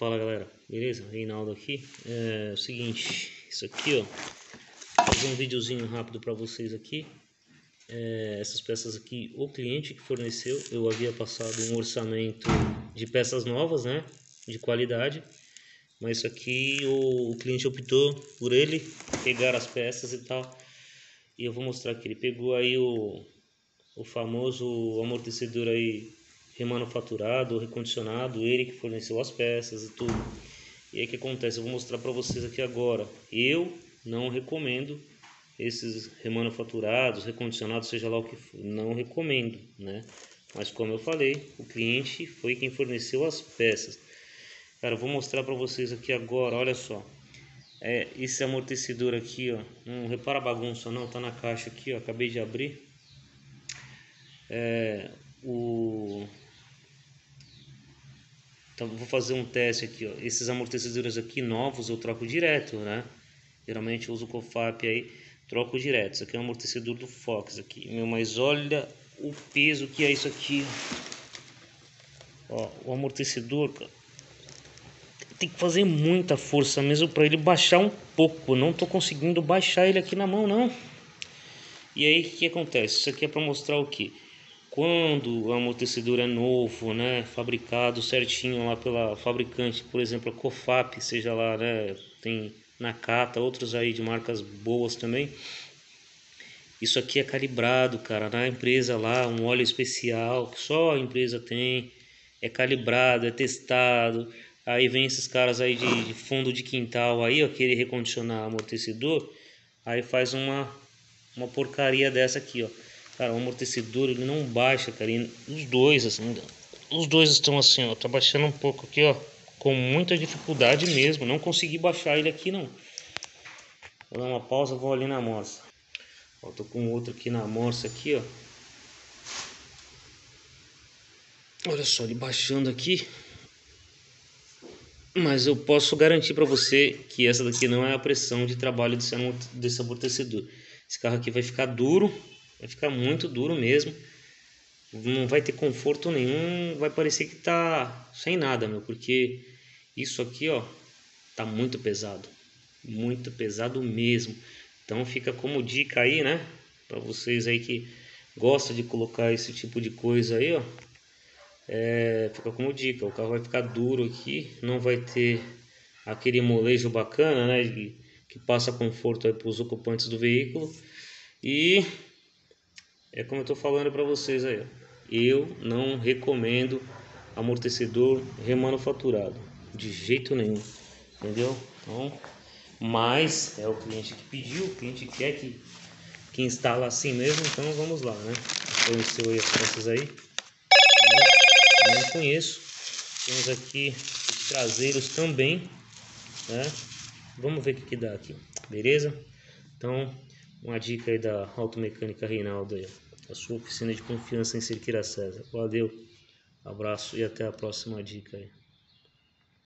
Fala galera, beleza? Reinaldo aqui. É o seguinte, isso aqui ó, vou fazer um videozinho rápido para vocês aqui. É, essas peças aqui, o cliente que forneceu, eu havia passado um orçamento de peças novas, né? De qualidade. Mas isso aqui o, o cliente optou por ele pegar as peças e tal. E eu vou mostrar aqui. Ele pegou aí o, o famoso amortecedor aí remanufaturado, recondicionado, ele que forneceu as peças e tudo. E aí o que acontece? Eu vou mostrar para vocês aqui agora. Eu não recomendo esses remanufaturados, recondicionados, seja lá o que for. Não recomendo, né? Mas como eu falei, o cliente foi quem forneceu as peças. Cara, eu vou mostrar para vocês aqui agora, olha só. É, esse amortecedor aqui, ó, não repara a bagunça não, tá na caixa aqui, ó, acabei de abrir. É, o então vou fazer um teste aqui, ó. Esses amortecedores aqui novos eu troco direto, né? Geralmente eu uso o COFAP aí, troco direto. Isso aqui é um amortecedor do Fox aqui. Meu, mas olha o peso que é isso aqui. Ó, o amortecedor, tem que fazer muita força mesmo para ele baixar um pouco. Não tô conseguindo baixar ele aqui na mão, não. E aí o que acontece? Isso aqui é para mostrar o que? Quando o amortecedor é novo, né, fabricado certinho lá pela fabricante, por exemplo, a Cofap, seja lá, né, tem Nakata, outros aí de marcas boas também. Isso aqui é calibrado, cara, na empresa lá, um óleo especial que só a empresa tem, é calibrado, é testado. Aí vem esses caras aí de, de fundo de quintal aí, ó, querer recondicionar amortecedor, aí faz uma uma porcaria dessa aqui, ó. Cara, o amortecedor ele não baixa, cara. E os dois, assim, os dois estão assim, ó. Tá baixando um pouco aqui, ó. Com muita dificuldade mesmo. Não consegui baixar ele aqui, não. Vou dar uma pausa, vou ali na morsa. Ó, tô com outro aqui na morsa aqui, ó. Olha só, ele baixando aqui. Mas eu posso garantir para você que essa daqui não é a pressão de trabalho desse amortecedor. Esse carro aqui vai ficar duro Vai ficar muito duro mesmo. Não vai ter conforto nenhum, vai parecer que tá sem nada, meu, porque isso aqui, ó, tá muito pesado. Muito pesado mesmo. Então fica como dica aí, né? Para vocês aí que gostam de colocar esse tipo de coisa aí, ó. É, fica como dica, o carro vai ficar duro aqui, não vai ter aquele molejo bacana, né? Que, que passa conforto para os ocupantes do veículo. E é como eu estou falando para vocês aí. Eu não recomendo amortecedor remanufaturado. De jeito nenhum. Entendeu? Então, mas é o cliente que pediu, o cliente quer que, que instala assim mesmo, então vamos lá, né? Conheceu aí as peças aí? Não, não conheço. Temos aqui os traseiros também, né? Vamos ver o que, que dá aqui, beleza? Então, uma dica aí da Automecânica Reinaldo aí, a sua oficina de confiança em Cerqueira César. Valeu, abraço e até a próxima dica aí.